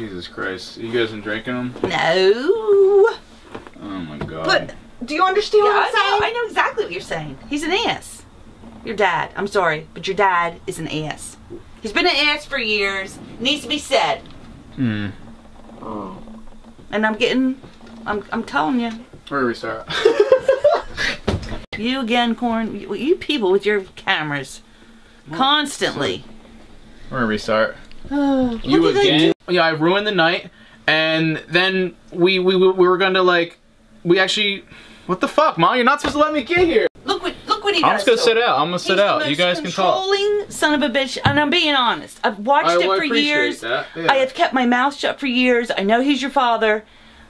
Jesus Christ. You guys been drinking them? No. Oh my god. But do you understand Yeah, what I I'm know, saying? I know exactly what you're saying. He's an ass. Your dad. I'm sorry, but your dad is an ass. He's been an ass for years. Needs to be said. Hmm. And I'm getting, I'm, I'm telling you, Where do we start? you again, Corn. You, you people with your cameras, constantly. Where do we start? Oh, You again? Yeah, I ruined the night, and then we we we were gonna like, we actually, what the fuck, mom? You're not supposed to let me get here. look what, look what he does. I'm just gonna to sit out. I'm gonna sit out. You guys can talk. controlling son of a bitch, and I'm being honest. I've watched I it will for years. yeah. I have kept my mouth shut for years. I know he's your father,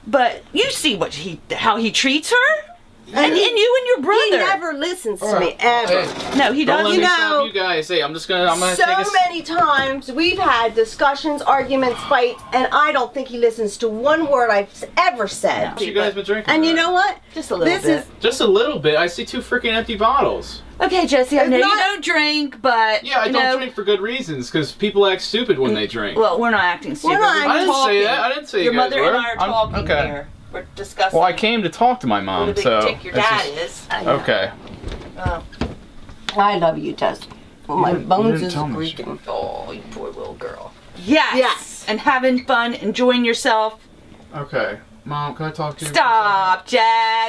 but you see what he, how he treats her, and, and you and your brother. He never listens to me ever. Hey, no, he don't let doesn't. me You know- stop you guys. Hey, I'm just gonna. I'm gonna so take a. s- many times we've had discussions, arguments, fights, and I don't think he listens to one word I've ever said. What you guys been drinking? And you know what? Just a little This bit. is Just a little bit. I see two freaking empty bottles. Okay, Jesse, I It's know you don't drink, but Yeah, I you don't know, drink for good reasons because people act stupid when they mm, drink. Well, we're not acting stupid. not We're I didn't talking. say that. I didn't say Your you guys mother were. and I are I'm- talking okay. here. We're discussing. Well, I came to talk to my what a mom, big so. dick your dad just- is. I know. Okay. Oh. I love you, Tess. Well, my didn't- you bones didn't is tell me. creaking. Oh, you poor little girl. Yes. Yes. And having fun, enjoying yourself. Okay. Mom, can I talk to you? for a Stop, Jess.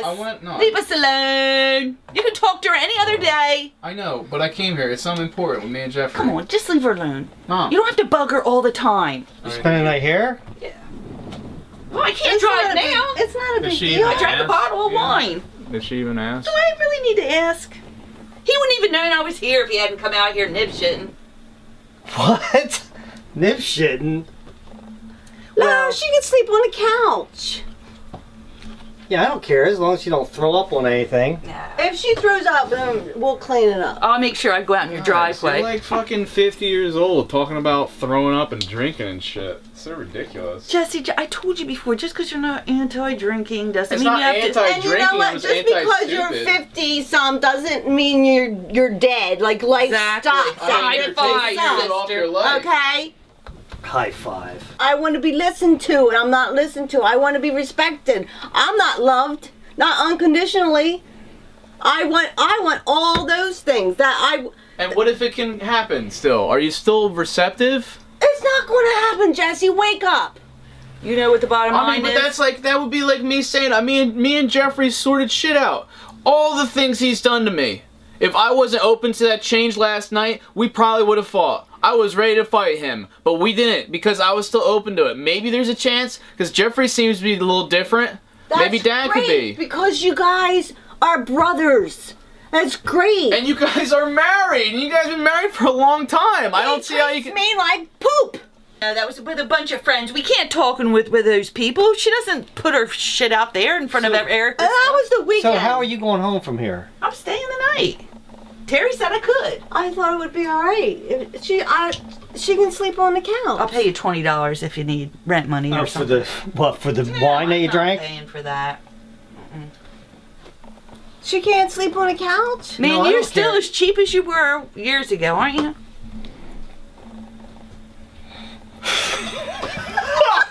I went- no. Leave us alone. You can talk to her any other oh. day. I know, but I came here. It's something important with me and Jeffrey. Come on, just leave her alone. Mom. You don't have to bug her all the time. Spend the night here? Well, I can't It's drive not a big- now. It's not a Does big deal. I drank a bottle of Yeah. wine. Did she even ask? Do I really need to ask? He wouldn't even known I was here if he hadn't come out here nib shitting. What? Nib shitting? No, Well- she could sleep on the couch. Yeah, I don't care as long as you don't throw up on anything. Yeah. If she throws up, then we'll clean it up. I'll make sure I go out in your driveway. You're like fucking 50 years old talking about throwing up and drinking and shit. It's so ridiculous. Jesse, I told you before, just because you're not anti-drinking doesn't It's mean you have anti- to. And you know drinking what? was Just because you're 50 some doesn't mean you're you're dead. Like life Exactly. stops High at five, 50 sister. off your life. Okay? High five. I want to be listened to, and I'm not listened to. I want to be respected. I'm not loved, not unconditionally. I want I want all those things that I. And what if it can happen still? Are you still receptive? It's not going to happen, Jesse. Wake up. You know what the bottom line is. I mean, but is? that's like that would be like me saying, I mean, me and Jeffrey sorted shit out. All the things he's done to me. If I wasn't open to that change last night, we probably would have fought. I was ready to fight him, but we didn't because I was still open to it. Maybe there's a chance because Jeffrey seems to be a little different. That's Maybe That's Dad could be. because you guys are brothers. That's great. And you guys are married, and you guys have been married for a long time. I don't see how you treats can. me like poop. No, that was with a bunch of friends. We can't talk with with those people. She doesn't put her shit out there in front of Eric. And that was the weekend. So how are you going home from here? I'm staying the night. Terry said I could. I thought it would be all right. She, I, she can sleep on the couch. I'll pay you twenty dollars if you need rent money or Oh, for the what? For the No, wine that I'm you not drank? Paying for that. She can't sleep on a couch. Man, No, you're still care. as cheap as you were years ago, aren't you?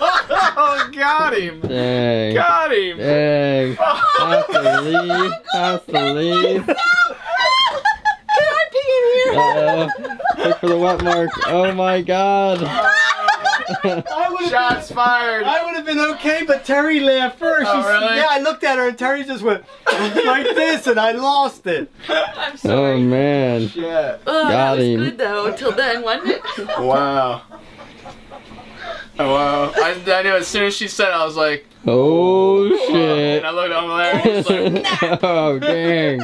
Oh, got him! Dang. Got him! Dang. Have to leave. Have to leave. Can I pee in here? Uh-oh. Look for the wet mark. Oh my god. I would Shots fired! I would have been okay, but Terry laughed first. Oh, really? Yeah, I looked at her and Terry just went like this, and I lost it. I'm Oh man. Shit. Oh, that Got was him. good though until then, wasn't it? Wow. Oh, wow. I, I knew as soon as she said it, I was like, Oh "Whoa." shit. and I looked over there and I was like, oh dang.